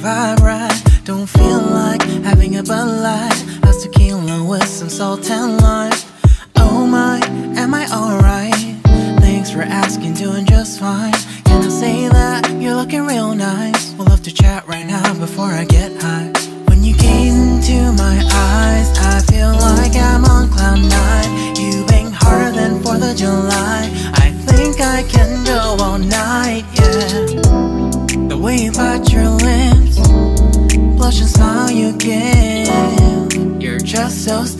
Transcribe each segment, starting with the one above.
vibe right. Don't feel like having a Bud Light. How's tequila with some salt and lime? Oh my, am I alright? Thanks for asking, doing just fine. Can I say that you're looking real nice? We'll love to chat right now before I get high. When you gaze into my eyes, I feel like I'm on cloud nine. You bang harder than 4th of July. I think I can go all night, yeah. The way you bite your exhausted.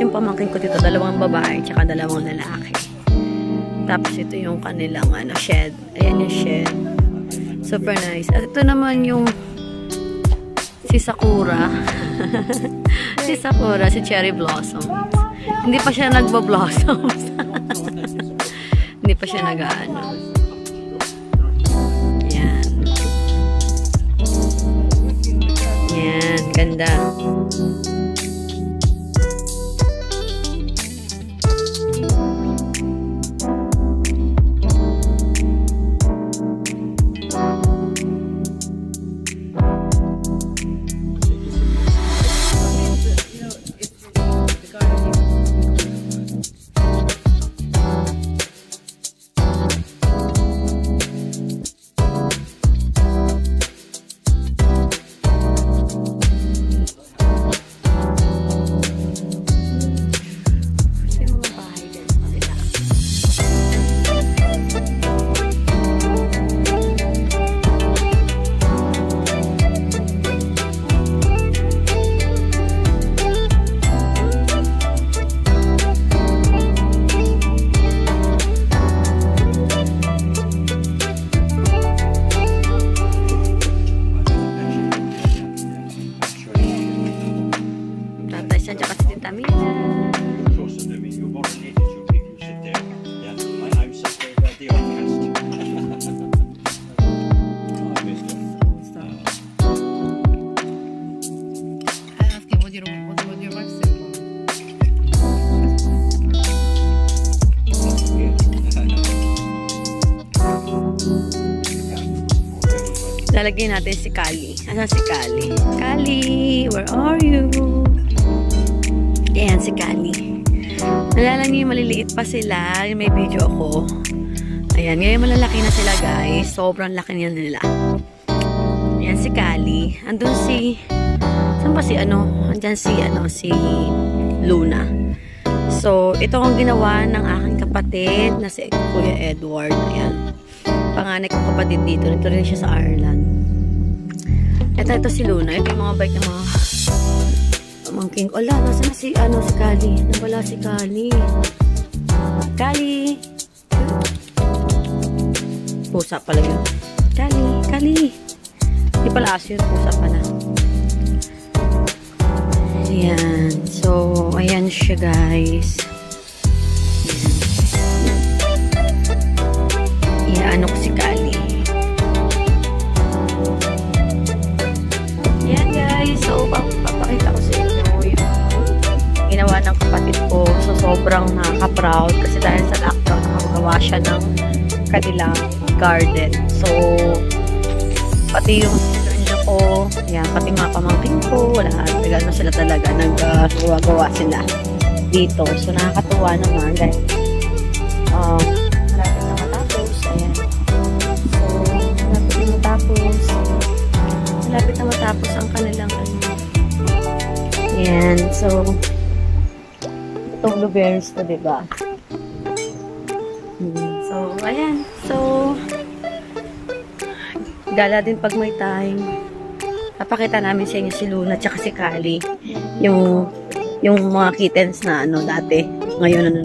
yung pamangkin ko dito. Dalawang babae tsaka dalawang lalaki. Tapos ito yung kanilang ano, shed. Ayan yung shed. Super nice. At ito naman yung si Sakura. si Sakura, si Cherry Blossoms. Hindi pa siya nagbo-blossoms. Hindi pa siya nag-ano. Yan. Yan, ganda. Lalagyan natin si Kali. Asan si Kali? Kali, where are you? Ayan, si Kali. Nalala niyo yung maliliit pa sila. May video ako. Ayan, ngayon malalaki na sila guys. Sobrang laki niya nila. Ayan si Kali. Andun si... Saan ba si ano? Andyan si ano, si Luna. So, ito ang ginawa ng aking kapatid na si Kuya Edward. Ayan. Panganay kong kapatid dito. Nito rin siya sa Ireland. Ito, ito si Luna. Ito yung mga bike ng mga pamangking. Ala, nasa na si, ano, si Kali? Nawala si Kali. Kali! Pusa pala yun. Kali! Kali! Hindi pala aso yun. Pusa pala. Ayan. So, ayan siya guys. Iaano ko si Kali. Kanilang garden. So, pati yung sister ko, yan, pati mga pamangkin ko, lahat, nagano sila talaga, nag-gawa sila dito. So, nakakatuwa naman dahil um, malapit na matapos, ayan. So, malapit na matapos, malapit na matapos ang kanilang ano. Ayan, so, itong blueberries to, diba? Ayan. So, gala din pag may time. Papakita namin sa inyo si Luna at si Kali. Yung, yung mga kittens na ano dati. Ngayon ano.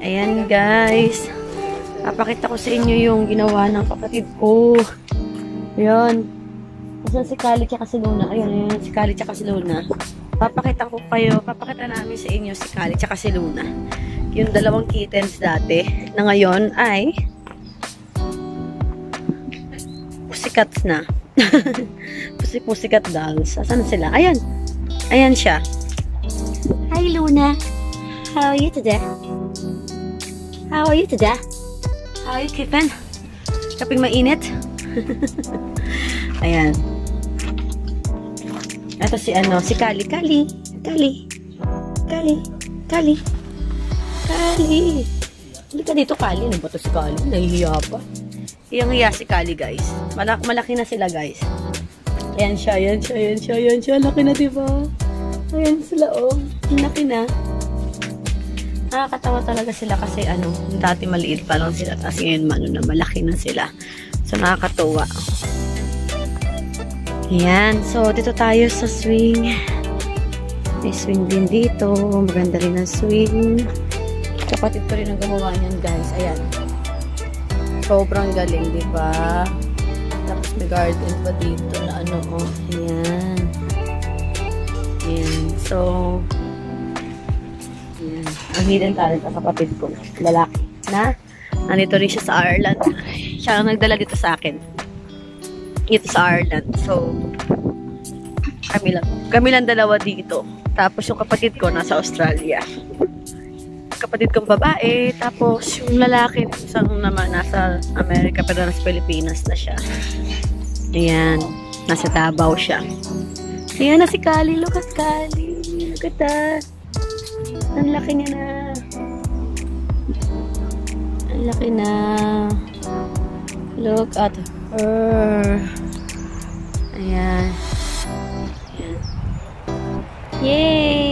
Ayan guys. Papakita ko sa inyo yung ginawa ng kapatid ko. Ayan. Asan si Kali at si Luna? Ayan, ayan. Si Kali at si Luna. Papakita ko kayo. Papakita namin sa inyo si Kali at si Luna. Yung dalawang kittens dati na ngayon ay pussycats na. Pussy pussycat dolls. Asan sila? Ayan. Ayan siya. Hi, Luna. How are you today? How are you today? How are you keeping? Kaping mainit? Ayan. Ito si ano, si Kali. Kali. Kali. Kali. Kali. Kali. Hindi ka dito, Kali. Ano ba to si Kali? Nahihiya pa. Iyang hiya si Kali, guys. Malak malaki na sila, guys. Ayan siya, ayan siya, ayan siya, ayan siya. Laki na, diba? Ayan sila, oh. Laki na. Nakakatawa talaga sila kasi ano, dati maliit pa lang sila. Tapos ngayon, ano na, malaki na sila. So, nakakatuwa. Ayan. So, dito tayo sa swing. May swing din dito. Maganda rin ang swing. Kapatid ko rin ang gumawa niyan, guys. Ayan. Sobrang galing, di ba? Tapos may garden pa dito na ano, oh. Ayan. Ayan. So, ayan. Ang hidden talent ng kapatid ko. Lalaki. Na? Nandito rin siya sa Ireland. Siya ang nagdala dito sa akin. Dito sa Ireland. So, kami lang. Kami lang dalawa dito. Tapos yung kapatid ko nasa Australia kapatid kong babae. Tapos, yung lalaki, isang naman nasa Amerika, pero nasa Pilipinas na siya. Ayan. Nasa Davao siya. Ayan na si Kali. Look at Kali. Look at that. Ang laki niya na. Ang laki na. Look at her. Ayan. Ayan. Yay!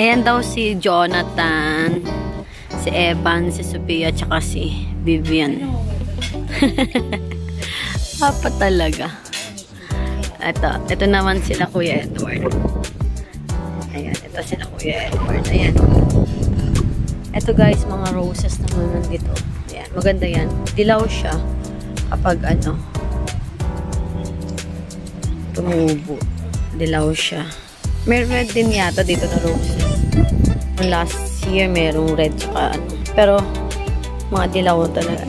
Ayan daw si Jonathan, si Evan, si Sophia, tsaka si Vivian. Apa talaga. Ito, ito naman sila Kuya Edward. Ayan, ito sila Kuya Edward. Ayan. Ito guys, mga roses naman nandito. Ayan, maganda yan. Dilaw siya kapag ano, tumubo. Dilaw siya. Meron din yata dito na roses. Last year, merong red tsaka ano. Pero, mga dilaw talaga.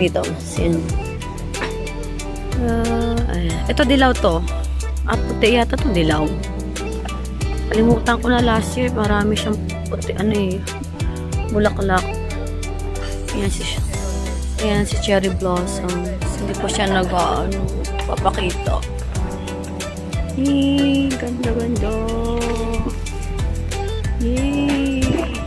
Dito, sin. Ano. Uh, ah, ay. ito dilaw to. Ah, puti yata to dilaw. Kalimutan ko na last year, marami siyang puti, ano eh, bulaklak. Ayan si siya. Ayan si Cherry Blossom. Hindi ko siya nag, ano, papakita. Yay! Ganda-ganda! Yay!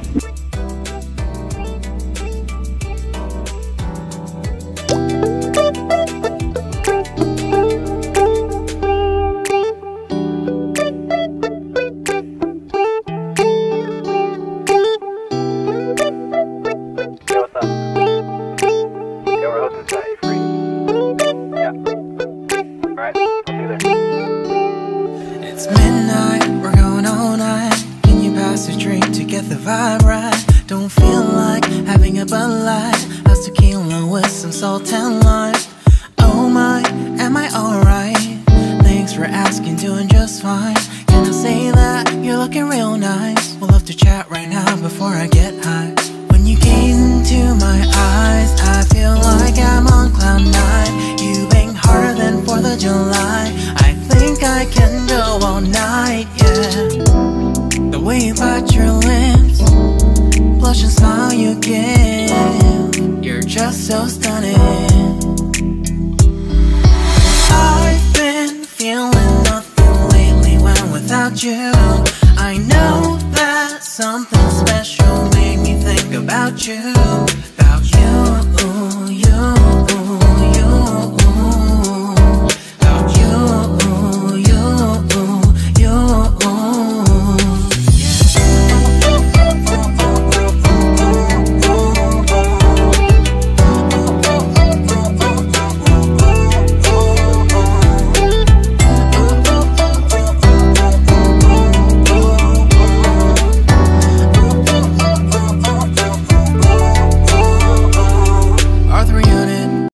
again. You're just so stunning. I've been feeling nothing lately when without you.